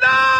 Father!